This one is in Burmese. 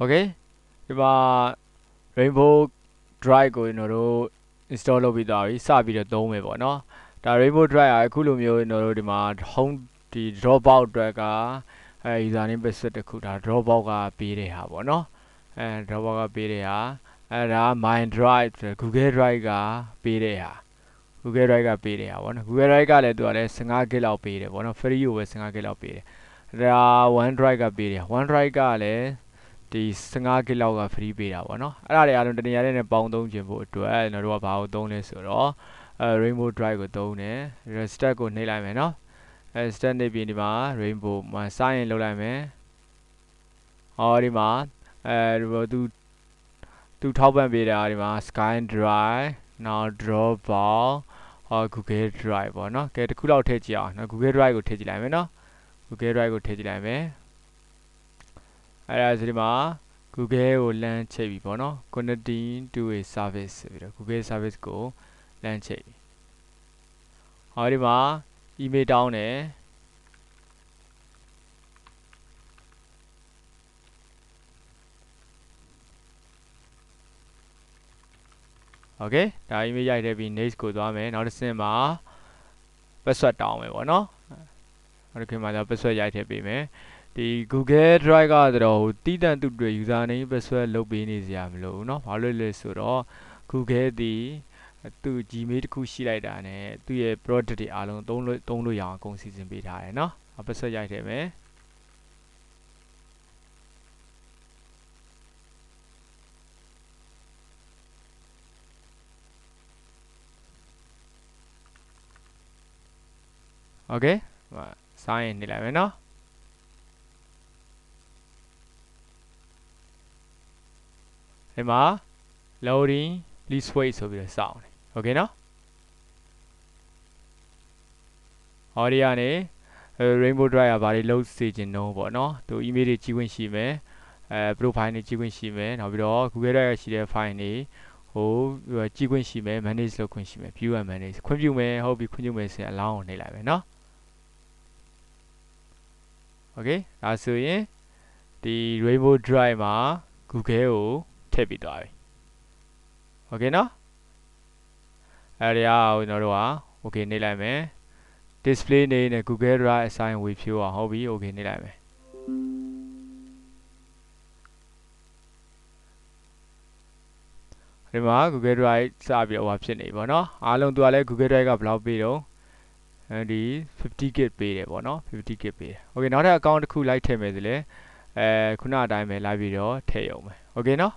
okay ဒီမှာ rainbow drive ကိုကျွန်တော်တို့ install လုပ်ပြီးသွားပြီစပြီးတော့သုံးမယ်ပေါ့နော်ဒါ rainbow drive อ่ะအခုလိုမျိုးကျွန်တော်တို့ဒီမှာ home ဒီ dropout အတွက်ကအဲ username password တစ်ခုဒါ dropout ကပေးတဲ့ဟာပေါ့နော်အဲ dropout ကပေးတဲ့ဟာအဲဒါ my drive ဆို google drive ကပေးတဲ့ဟာ google drive ကပေးတဲ့ဟာပေါ့နော် google drive ကလည်းသူကလည်း 15GB လောက်ပေးတယ်ပေါ့နော် free ကိုပဲ 15GB လောက်ပေးတယ်ဒါ OneDrive ကပေးတယ် OneDrive ကလည်း ဒီ 15GB လောက်က free ပေးတာပေါ့နော်အဲ့ဒါတွေအားလုံးတနေရာနဲ့ပေါင်းသုံးခြင်းဖို့အတွက်ကျွန်တော်တို့ကဘာကိုသုံးလဲဆိုတော့အဲ Rainbow Drive ကိုသုံးတယ် Restart ကိုနှိပ်လိုက်မယ်နော်အဲ Start နှိပ်ပြီးဒီမှာ Rainbow မှာစရင်လုပ်လိုက်မယ်ဟောဒီမှာအဲဒီသူသူထောက်ပံ့ပေးတာဒီမှာ Sky Drive နောက် Dropbox ဟော Google Drive ပေါ့နော်ကဲတစ်ခုလောက်ထည့်ကြည့်အောင်နော် Google Drive ကိုထည့်ကြည့်လိုက်မယ်နော် Google Drive ကိုထည့်ကြည့်လိုက်မယ် အဲ့ဒါဆိုဒီမှာ Google ကိုလမ်းချိတ်ပြီပေါ့နော် connecting to a service ဆိုပြီးတော့ Google service ကိုလမ်းချိတ်ပြီဟောဒီမှာ email တောင်းတယ် โอเคဒါ email ရိုက်တယ်ပြီး next ကိုသွားမယ်နောက်တစ်ဆင့်မှာ password တောင်းမယ်ပေါ့နော်နောက်တစ်ခါမှာတော့ password ရိုက်ထည့်ပေးမယ် ဒီ Google Drive ကတော့ဟိုတည်တံ့သူတွေ username password လုပ်ပေးနေစရာမလိုဘူးเนาะဘာလို့လဲဆိုတော့ Google ဒီသူ Gmail တစ်ခုရှိလိုက်တာ ਨੇ သူ့ရဲ့ product တွေအားလုံးသုံးလို့သုံးလို့ရအောင်အကုန်စီစဉ်ပေးထားတယ်เนาะ password ရိုက်ထည့်မယ်โอเคစားရင်နေလိုက်မယ်နော် ဒီမှာ loading please wait ဆိုပြီးတော့စောင့်တယ်โอเคနော်ဟောဒီကနေ rainbow drive ကဘာတွေလုံးစေခြင်းတော့ပေါ့နော်သူ email တွေကြီးခွင့်ရှိမယ်အဲ profile တွေကြီးခွင့်ရှိမယ်နောက်ပြီးတော့ google drive ရှိတဲ့ file တွေဟိုကြီးခွင့်ရှိမယ် manage လုပ်ခွင့်ရှိမယ် view and manage ခွင့်ပြုမယ်ဟုတ်ပြီခွင့်ပြုမယ်ဆိုရင်အလောင်းကိုနှိပ်လိုက်မယ်နော်โอเคဒါဆိုရင်ဒီ rainbow drive မှာ google ကို ထည့်ပြီးသွားပြီโอเคเนาะအဲဒီအားကိုကျွန်တော်တို့က okay နေလိုက်မယ် display နေနဲ့ google drive assign with view อ่ะဟုတ်ပြီ okay နေလိုက်မယ်ဒီမှာ Google Drive စပြီးတော့ဟိုဖြစ်နေပြီပေါ့နော်အားလုံးသူကလည်း Google Drive ကဘယ်လောက်ပေးတော့အဲဒီ50 gig ပေးတယ်ပေါ့နော်50 gig ပေးတယ်โอเคနောက်ထပ် account တစ်ခုလိုက်ထည့်မယ်ဆိုလေအဲခုနအတိုင်းပဲလိုက်ပြီးတော့ထည့်ရုံပဲโอเคနော်